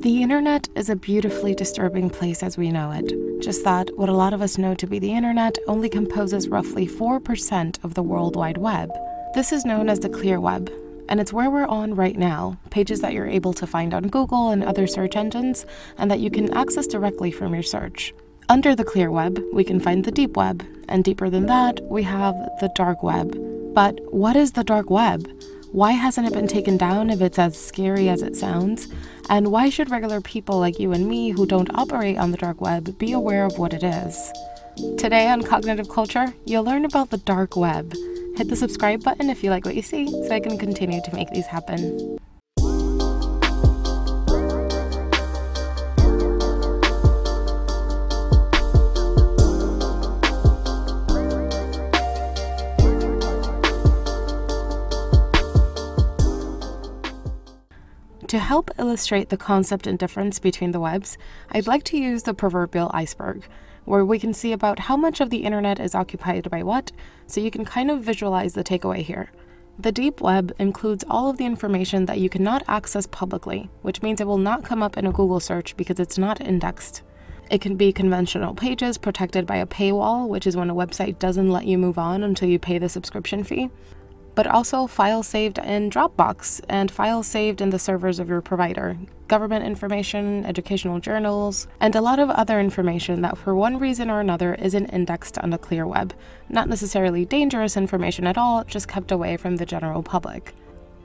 The internet is a beautifully disturbing place as we know it. Just that, what a lot of us know to be the internet only composes roughly 4% of the World Wide Web. This is known as the clear web, and it's where we're on right now, pages that you're able to find on Google and other search engines, and that you can access directly from your search. Under the clear web, we can find the deep web, and deeper than that, we have the dark web. But what is the dark web? Why hasn't it been taken down if it's as scary as it sounds? And why should regular people like you and me who don't operate on the dark web be aware of what it is? Today on Cognitive Culture, you'll learn about the dark web. Hit the subscribe button if you like what you see so I can continue to make these happen. To help illustrate the concept and difference between the webs, I'd like to use the proverbial iceberg, where we can see about how much of the internet is occupied by what, so you can kind of visualize the takeaway here. The deep web includes all of the information that you cannot access publicly, which means it will not come up in a Google search because it's not indexed. It can be conventional pages protected by a paywall, which is when a website doesn't let you move on until you pay the subscription fee but also files saved in Dropbox and files saved in the servers of your provider, government information, educational journals, and a lot of other information that for one reason or another isn't indexed on the clear web. Not necessarily dangerous information at all, just kept away from the general public.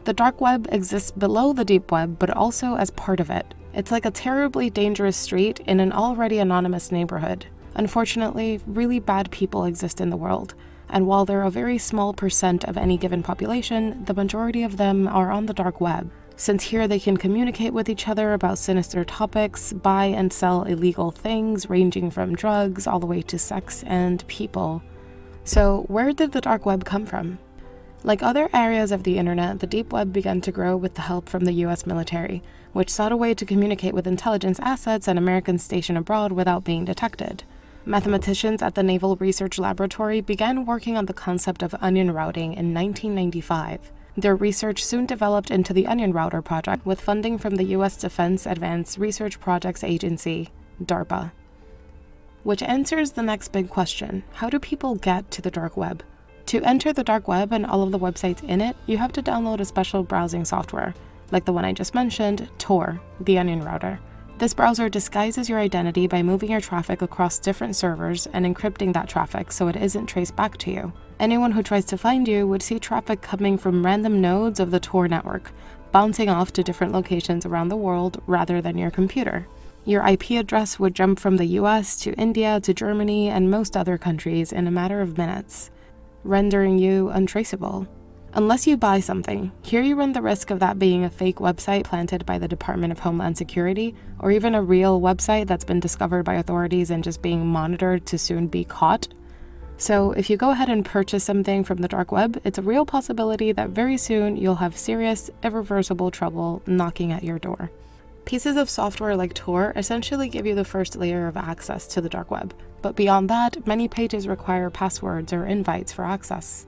The dark web exists below the deep web, but also as part of it. It's like a terribly dangerous street in an already anonymous neighborhood. Unfortunately, really bad people exist in the world and while they're a very small percent of any given population, the majority of them are on the dark web, since here they can communicate with each other about sinister topics, buy and sell illegal things ranging from drugs all the way to sex and people. So, where did the dark web come from? Like other areas of the internet, the deep web began to grow with the help from the US military, which sought a way to communicate with intelligence assets and Americans stationed abroad without being detected. Mathematicians at the Naval Research Laboratory began working on the concept of onion routing in 1995. Their research soon developed into the Onion Router project with funding from the U.S. Defense Advanced Research Projects Agency, DARPA. Which answers the next big question how do people get to the dark web? To enter the dark web and all of the websites in it, you have to download a special browsing software, like the one I just mentioned, Tor, the Onion Router. This browser disguises your identity by moving your traffic across different servers and encrypting that traffic so it isn't traced back to you. Anyone who tries to find you would see traffic coming from random nodes of the Tor network, bouncing off to different locations around the world rather than your computer. Your IP address would jump from the US to India to Germany and most other countries in a matter of minutes, rendering you untraceable. Unless you buy something, here you run the risk of that being a fake website planted by the Department of Homeland Security, or even a real website that's been discovered by authorities and just being monitored to soon be caught. So, if you go ahead and purchase something from the dark web, it's a real possibility that very soon you'll have serious, irreversible trouble knocking at your door. Pieces of software like Tor essentially give you the first layer of access to the dark web, but beyond that, many pages require passwords or invites for access.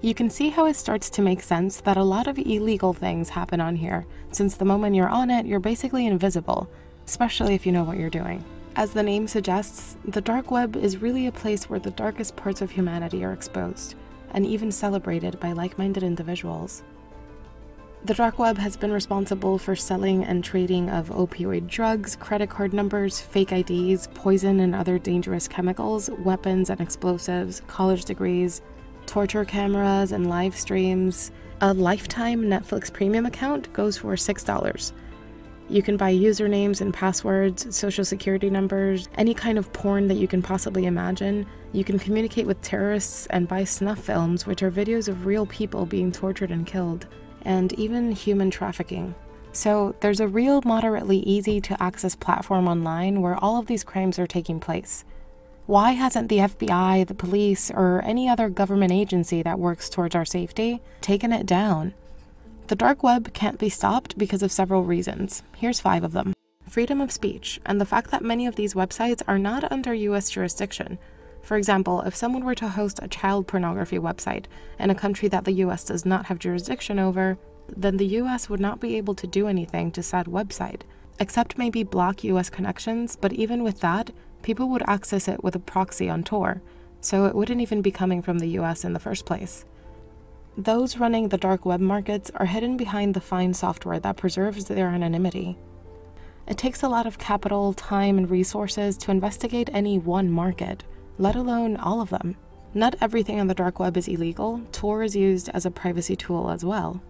You can see how it starts to make sense that a lot of illegal things happen on here, since the moment you're on it, you're basically invisible, especially if you know what you're doing. As the name suggests, the dark web is really a place where the darkest parts of humanity are exposed, and even celebrated by like-minded individuals. The dark web has been responsible for selling and trading of opioid drugs, credit card numbers, fake IDs, poison and other dangerous chemicals, weapons and explosives, college degrees, torture cameras, and live streams. A lifetime Netflix premium account goes for $6. You can buy usernames and passwords, social security numbers, any kind of porn that you can possibly imagine. You can communicate with terrorists and buy snuff films, which are videos of real people being tortured and killed, and even human trafficking. So, there's a real moderately easy to access platform online where all of these crimes are taking place. Why hasn't the FBI, the police, or any other government agency that works towards our safety taken it down? The dark web can't be stopped because of several reasons. Here's five of them. Freedom of speech, and the fact that many of these websites are not under US jurisdiction. For example, if someone were to host a child pornography website in a country that the US does not have jurisdiction over, then the US would not be able to do anything to said website. except maybe block US connections, but even with that, people would access it with a proxy on Tor, so it wouldn't even be coming from the US in the first place. Those running the dark web markets are hidden behind the fine software that preserves their anonymity. It takes a lot of capital, time, and resources to investigate any one market, let alone all of them. Not everything on the dark web is illegal, Tor is used as a privacy tool as well.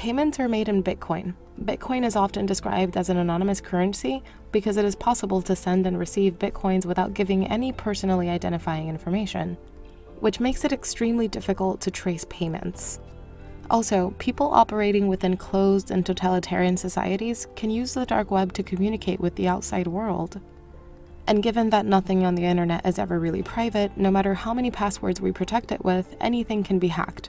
Payments are made in Bitcoin. Bitcoin is often described as an anonymous currency because it is possible to send and receive Bitcoins without giving any personally identifying information, which makes it extremely difficult to trace payments. Also, people operating within closed and totalitarian societies can use the dark web to communicate with the outside world. And given that nothing on the internet is ever really private, no matter how many passwords we protect it with, anything can be hacked,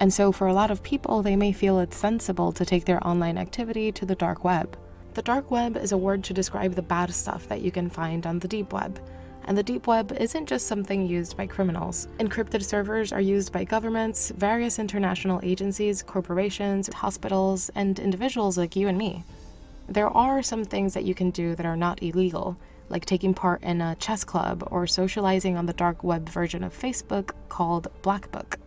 and so, for a lot of people, they may feel it's sensible to take their online activity to the dark web. The dark web is a word to describe the bad stuff that you can find on the deep web. And the deep web isn't just something used by criminals. Encrypted servers are used by governments, various international agencies, corporations, hospitals, and individuals like you and me. There are some things that you can do that are not illegal, like taking part in a chess club or socializing on the dark web version of Facebook called Blackbook.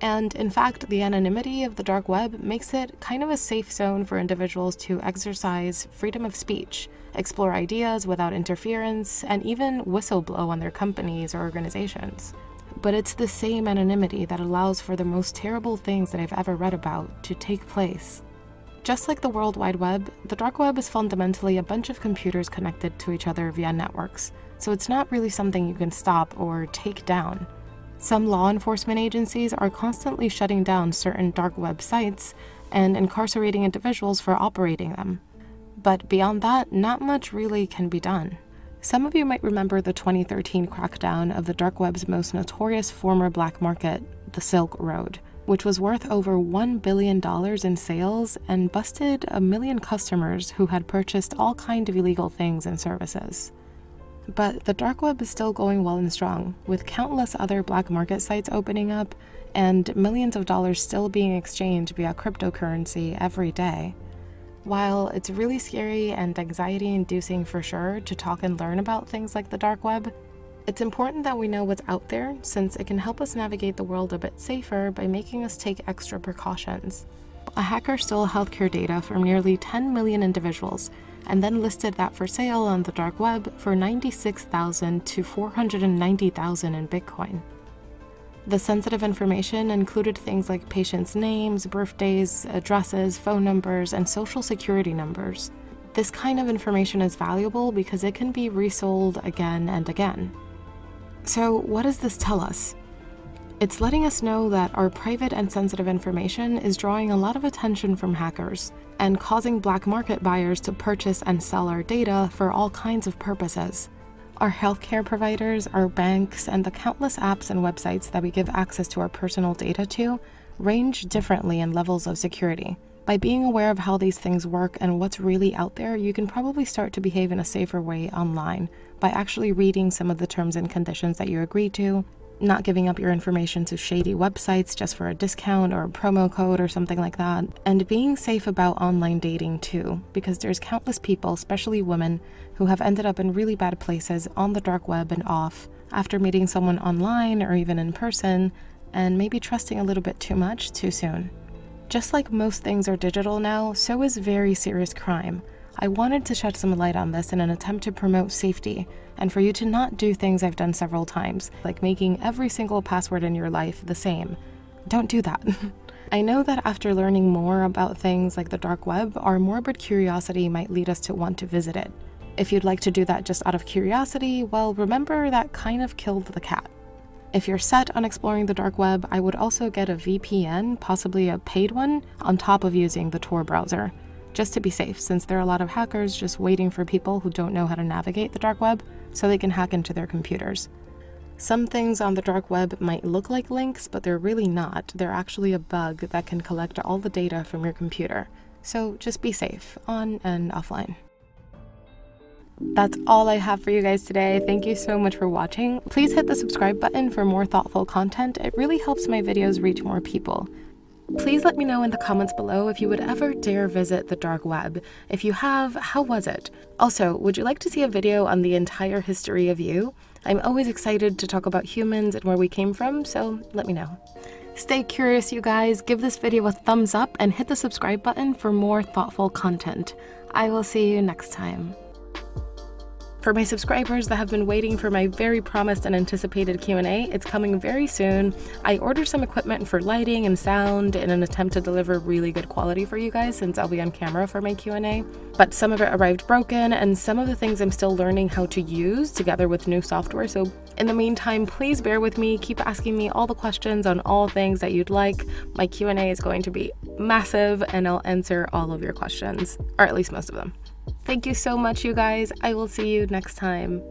And in fact, the anonymity of the dark web makes it kind of a safe zone for individuals to exercise freedom of speech, explore ideas without interference, and even whistleblow on their companies or organizations. But it's the same anonymity that allows for the most terrible things that I've ever read about to take place. Just like the World Wide Web, the dark web is fundamentally a bunch of computers connected to each other via networks, so it's not really something you can stop or take down. Some law enforcement agencies are constantly shutting down certain dark web sites and incarcerating individuals for operating them. But beyond that, not much really can be done. Some of you might remember the 2013 crackdown of the dark web's most notorious former black market, the Silk Road, which was worth over $1 billion in sales and busted a million customers who had purchased all kinds of illegal things and services. But the dark web is still going well and strong, with countless other black market sites opening up and millions of dollars still being exchanged via cryptocurrency every day. While it's really scary and anxiety inducing for sure to talk and learn about things like the dark web, it's important that we know what's out there since it can help us navigate the world a bit safer by making us take extra precautions. A hacker stole healthcare data from nearly 10 million individuals and then listed that for sale on the dark web for 96,000 to 490,000 in Bitcoin. The sensitive information included things like patients' names, birthdays, addresses, phone numbers, and social security numbers. This kind of information is valuable because it can be resold again and again. So, what does this tell us? It's letting us know that our private and sensitive information is drawing a lot of attention from hackers and causing black market buyers to purchase and sell our data for all kinds of purposes. Our healthcare providers, our banks, and the countless apps and websites that we give access to our personal data to range differently in levels of security. By being aware of how these things work and what's really out there, you can probably start to behave in a safer way online by actually reading some of the terms and conditions that you agree to, not giving up your information to shady websites just for a discount or a promo code or something like that, and being safe about online dating too, because there's countless people, especially women, who have ended up in really bad places on the dark web and off after meeting someone online or even in person and maybe trusting a little bit too much too soon. Just like most things are digital now, so is very serious crime. I wanted to shed some light on this in an attempt to promote safety and for you to not do things I've done several times, like making every single password in your life the same. Don't do that. I know that after learning more about things like the dark web, our morbid curiosity might lead us to want to visit it. If you'd like to do that just out of curiosity, well, remember that kind of killed the cat. If you're set on exploring the dark web, I would also get a VPN, possibly a paid one, on top of using the Tor browser just to be safe, since there are a lot of hackers just waiting for people who don't know how to navigate the dark web so they can hack into their computers. Some things on the dark web might look like links, but they're really not. They're actually a bug that can collect all the data from your computer. So just be safe, on and offline. That's all I have for you guys today. Thank you so much for watching. Please hit the subscribe button for more thoughtful content. It really helps my videos reach more people. Please let me know in the comments below if you would ever dare visit the dark web. If you have, how was it? Also, would you like to see a video on the entire history of you? I'm always excited to talk about humans and where we came from, so let me know. Stay curious, you guys. Give this video a thumbs up and hit the subscribe button for more thoughtful content. I will see you next time. For my subscribers that have been waiting for my very promised and anticipated Q&A, it's coming very soon. I ordered some equipment for lighting and sound in an attempt to deliver really good quality for you guys since I'll be on camera for my Q&A. But some of it arrived broken and some of the things I'm still learning how to use together with new software. So in the meantime, please bear with me. Keep asking me all the questions on all things that you'd like. My Q&A is going to be massive and I'll answer all of your questions, or at least most of them. Thank you so much, you guys. I will see you next time.